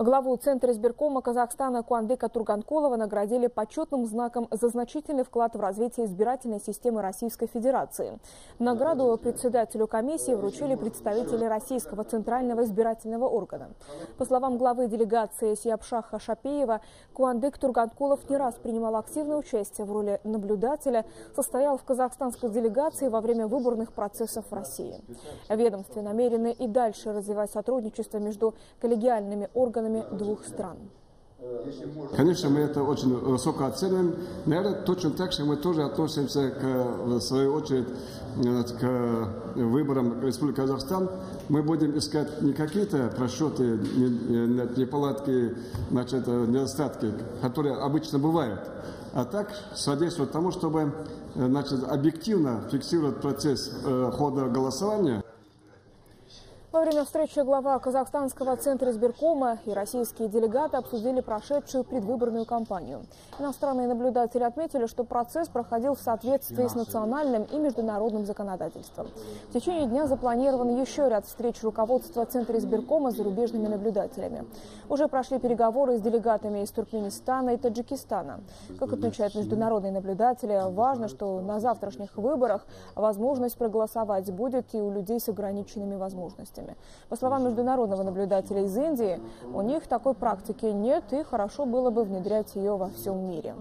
Главу Центра избиркома Казахстана Куандыка Турганкулова наградили почетным знаком за значительный вклад в развитие избирательной системы Российской Федерации. Награду председателю комиссии вручили представители Российского Центрального избирательного органа. По словам главы делегации Сияпшаха Шапеева, Куандык Турганкулов не раз принимал активное участие в роли наблюдателя, состоял в казахстанской делегации во время выборных процессов в России. Ведомстве намерены и дальше развивать сотрудничество между коллегиальными органами странами двух стран. Конечно, мы это очень высоко оцениваем. Наверное, точно так же мы тоже относимся, к, в свою очередь, к выборам Республики Казахстан. Мы будем искать не какие-то просчеты, не, неполадки, значит, недостатки, которые обычно бывают, а так содействовать тому, чтобы значит, объективно фиксировать процесс э, хода голосования. Во время встречи глава Казахстанского центра избиркома и российские делегаты обсудили прошедшую предвыборную кампанию. Иностранные наблюдатели отметили, что процесс проходил в соответствии с национальным и международным законодательством. В течение дня запланирован еще ряд встреч руководства центра избиркома с зарубежными наблюдателями. Уже прошли переговоры с делегатами из Туркменистана и Таджикистана. Как отмечают международные наблюдатели, важно, что на завтрашних выборах возможность проголосовать будет и у людей с ограниченными возможностями властями. По словам международного наблюдателя из Индии, у них такой практики нет и хорошо было бы внедрять ее во всем мире.